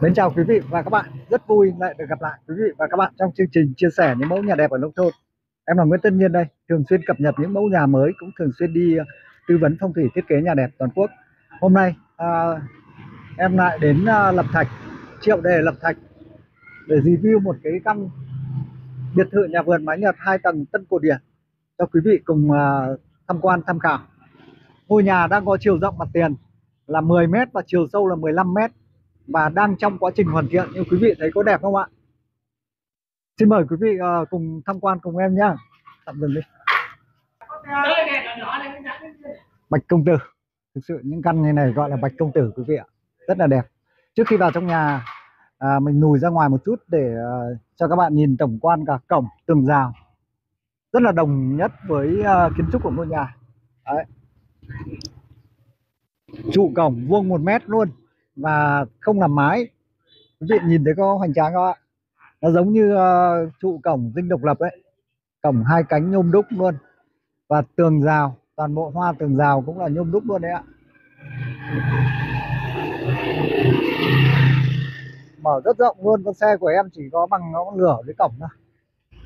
Mến chào quý vị và các bạn, rất vui lại được gặp lại quý vị và các bạn trong chương trình chia sẻ những mẫu nhà đẹp ở nông thôn. Em là Nguyễn Tân Nhiên đây, thường xuyên cập nhật những mẫu nhà mới, cũng thường xuyên đi ờ, tư vấn phong thủy thiết kế nhà đẹp toàn quốc. Hôm nay à, em lại đến à, Lập Thạch, Triệu Đề Lập Thạch để review một cái căn biệt thự nhà vườn mái Nhật hai tầng tân cổ điển cho quý vị cùng à, tham quan tham khảo. Ngôi nhà đang có chiều rộng mặt tiền là 10 m và chiều sâu là 15 m và đang trong quá trình hoàn thiện. Như quý vị thấy có đẹp không ạ? Xin mời quý vị ờ, cùng tham quan cùng em nhá. Tạm dừng đi. Bạch công tử. Thực sự những căn như này gọi là bạch công tử quý vị ạ. Rất là đẹp. Trước khi vào trong nhà à, mình lùi ra ngoài một chút để à, cho các bạn nhìn tổng quan cả cổng tường rào. Rất là đồng nhất với à, kiến trúc của ngôi nhà. Đấy. trụ cổng vuông một mét luôn và không làm mái. Quý vị nhìn thấy có hoành tráng không ạ? Nó giống như uh, trụ cổng dinh độc lập ấy. Cổng hai cánh nhôm đúc luôn. Và tường rào toàn bộ hoa tường rào cũng là nhôm đúc luôn đấy ạ. Mở rất rộng luôn con xe của em chỉ có bằng nó lửa cái cổng thôi.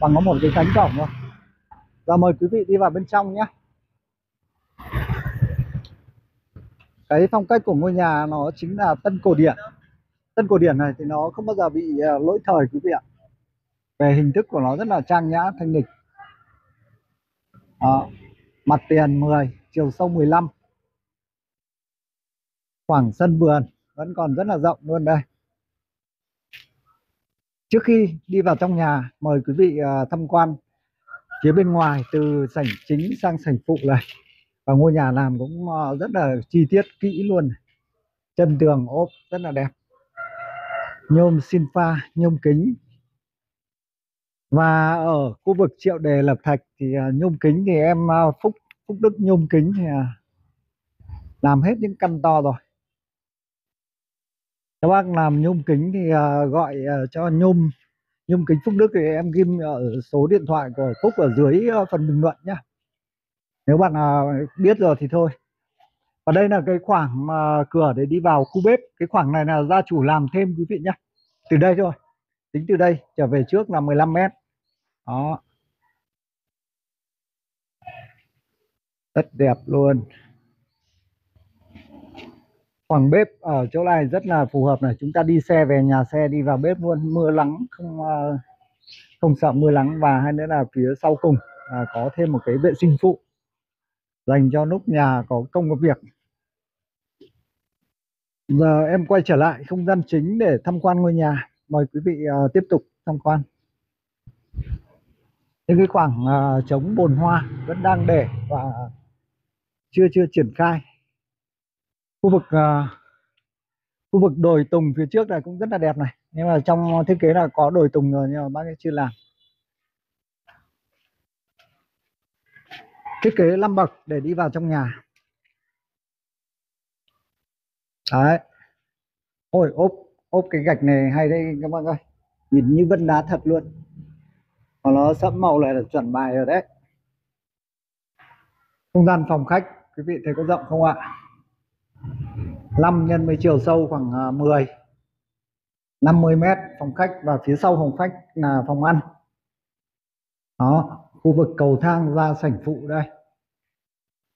Bằng có một cái cánh cổng thôi. Giờ mời quý vị đi vào bên trong nhé cái phong cách của ngôi nhà nó chính là tân cổ điển. Tân cổ điển này thì nó không bao giờ bị ờ, lỗi thời quý vị ạ. Về hình thức của nó rất là trang nhã, thanh lịch. Đó. mặt tiền 10 chiều sâu 15 khoảng sân vườn, vẫn còn rất là rộng luôn đây. Trước khi đi vào trong nhà, mời quý vị ờ, tham quan phía bên ngoài từ sảnh chính sang sảnh phụ này và ngôi nhà làm cũng ờ, rất là chi tiết, kỹ luôn chân tường, ốp rất là đẹp. Nhôm xin pha, nhôm kính. Và ở khu vực triệu đề, lập thạch thì ờ, nhôm kính thì em ờ, phúc phúc đức nhôm kính thì làm hết những căn to rồi. Các bác làm nhôm kính thì gọi cho nhôm nhôm kính phúc đức thì em ghim ở số điện thoại của phúc ở dưới phần bình luận nhé nếu bạn à, biết rồi thì thôi. Và đây là cái khoảng uh, cửa để đi vào khu bếp. Cái khoảng này là gia chủ làm thêm quý vị nhé từ đây thôi. Tính từ đây trở về trước là 15 mét. Đó. Rất đẹp luôn. Khoảng bếp ở chỗ này rất là phù hợp này. Chúng ta đi xe về nhà xe đi vào bếp luôn. Mưa nắng không à, không sợ mưa nắng và hay nữa là phía sau cùng là có thêm một cái vệ sinh phụ dành cho lúc nhà có công có việc. Giờ em quay trở lại không gian chính để tham quan ngôi nhà. Mời quý vị uh, tiếp tục tham quan. Những cái khoảng uh, trống bồn hoa vẫn đang để và chưa chưa triển khai. Khu vực uh, khu vực đồi tùng phía trước này cũng rất là đẹp này. Nhưng mà trong thiết kế là có đồi tùng rồi nhưng mà bác ấy chưa làm. Thiết kế 5 bậc để đi vào trong nhà. Đấy. Ôi, ốp ốp cái gạch này hay đây các bạn ơi. Nhìn như vân đá thật luôn. Mà nó sẫm màu lại là chuẩn bài rồi đấy. Không gian phòng khách, quý vị thấy có rộng không ạ? 5 nhân với chiều sâu khoảng à, 10 50 mét phòng khách và phía sau phòng khách là phòng ăn. Đó, khu vực cầu thang ra sảnh phụ đây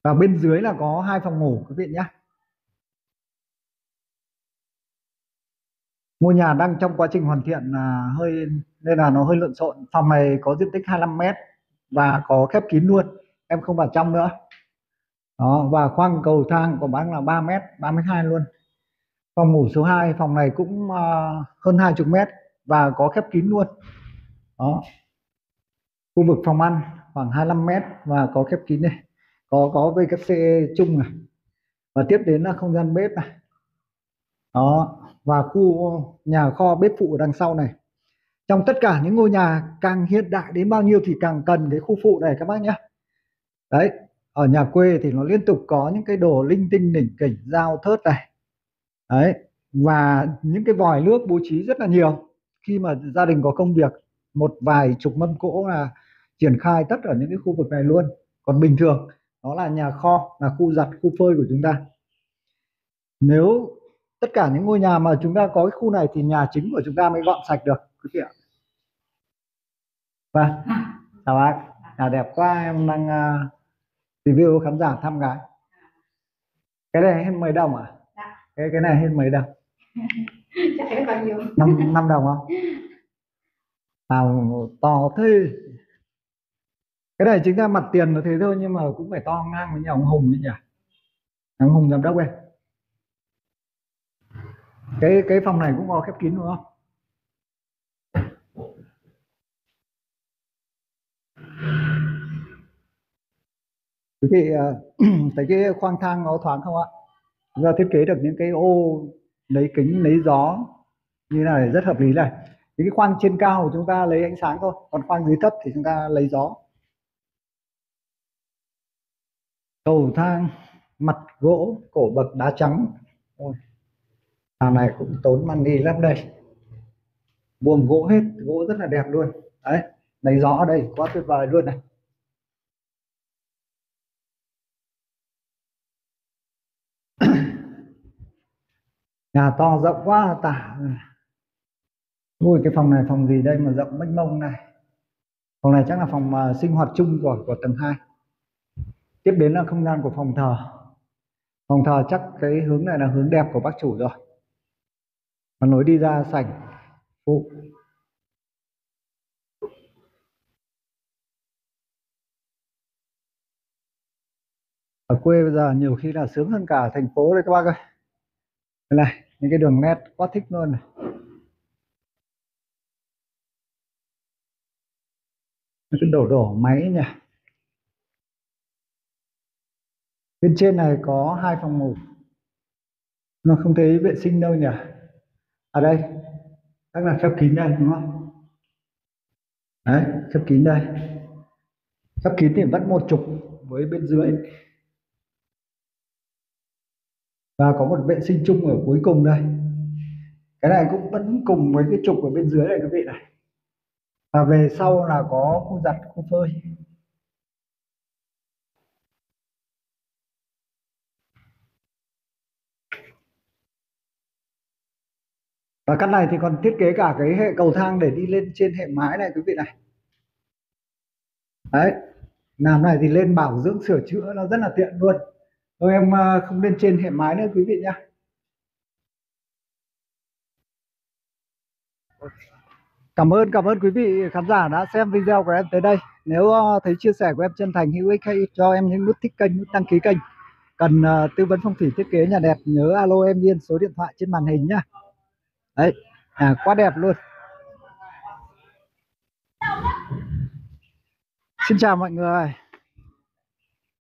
và bên dưới là có hai phòng ngủ quý vị nhé. Ngôi nhà đang trong quá trình hoàn thiện là hơi nên là nó hơi lộn xộn. Phòng này có diện tích 25 mét và có khép kín luôn. Em không vào trong nữa. Đó và khoang cầu thang của bác là 3 mét 32 luôn. Phòng ngủ số 2 phòng này cũng uh, hơn 20 mét và có khép kín luôn. Đó. Khu vực phòng ăn khoảng 25 mét và có khép kín đây có có VKC chung này. Và tiếp đến là không gian bếp này. Đó, và khu nhà kho bếp phụ ở đằng sau này. Trong tất cả những ngôi nhà càng hiện đại đến bao nhiêu thì càng cần cái khu phụ này các bác nhé. Đấy, ở nhà quê thì nó liên tục có những cái đồ linh tinh đỉnh kỉnh dao thớt này. Đấy, và những cái vòi nước bố trí rất là nhiều. Khi mà gia đình có công việc, một vài chục mâm cỗ là triển khai tất ở những cái khu vực này luôn. Còn bình thường đó là nhà kho là khu giặt khu phơi của chúng ta. Nếu tất cả những ngôi nhà mà chúng ta có cái khu này thì nhà chính của chúng ta mới gọn sạch được quý vị ạ. Vâng. Chào bác nhà đẹp quá em đang uh, review khán giả thăm gái. Cái này hết mấy đồng à? Dạ. cái cái này hết mấy đồng? Chắc phải bao nhiêu? Năm năm đồng không? Nào to thế cái này chính ra mặt tiền nó thế thôi, nhưng mà cũng phải to ngang với nhà ông Hùng đấy nhỉ? Ông Hùng giám đốc em cái cái phòng này cũng có khép kín đúng không? Quý vị à, thấy cái khoang thang nó thoáng không ạ? Chúng thiết kế được những cái ô, lấy kính, lấy gió như này rất hợp lý này. Những cái khoang trên cao của chúng ta lấy ánh sáng thôi, còn khoang dưới thấp thì chúng ta lấy gió. Cầu thang mặt gỗ cổ bậc đá trắng. Ôi, hàng này cũng tốn money lắm đây. Buồng gỗ hết gỗ rất là đẹp luôn. Đấy lấy gió đây quá tuyệt vời luôn này. Nhà to rộng quá à, tả. Ui cái phòng này phòng gì đây mà rộng mênh mông này? Phòng này chắc là phòng uh, sinh hoạt chung của của tầng 2 tiếp đến là không gian của phòng thờ. Phòng thờ chắc cái hướng này là hướng đẹp của bác chủ rồi. Và nối đi ra sảnh, phụ. Ở quê bây giờ nhiều khi là sướng hơn cả thành phố đấy các bác ơi. Đây này, những cái đường nét quá thích luôn này. Nó cứ đổ đổ máy nhỉ? Bên trên này có hai phòng ngủ. Mà không thấy vệ sinh đâu nhỉ? Ở đây. Chắc là khép kín đây, đúng không? Đấy, khép kín đây. Khép kín thì vẫn một trục với bên dưới. Và có một vệ sinh chung ở cuối cùng đây. Cái này cũng vẫn cùng với cái trục ở bên dưới này quý vị này. Và về sau là có khu giặt, khu phơi. Và căn này thì còn thiết kế cả cái hệ cầu thang để đi lên trên hệ mái này, quý vị này. Đấy, làm này thì lên bảo dưỡng sửa chữa nó rất là tiện luôn. Thôi em ờ, không lên trên hệ mái nữa, quý vị nhé cảm ơn cảm ơn quý vị khán giả đã xem video của em tới đây. Nếu ờ, thấy chia sẻ của em chân thành, hữu ích, hãy cho em những nút thích kênh, nút đăng ký kênh. Cần ờ, tư vấn phong thủy thiết kế nhà đẹp, nhớ alo em liên số điện thoại trên màn hình nhá đấy à, quá đẹp luôn. Xin chào mọi người.